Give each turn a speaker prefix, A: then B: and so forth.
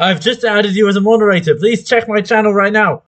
A: I've just added you as a moderator. Please check my channel right now.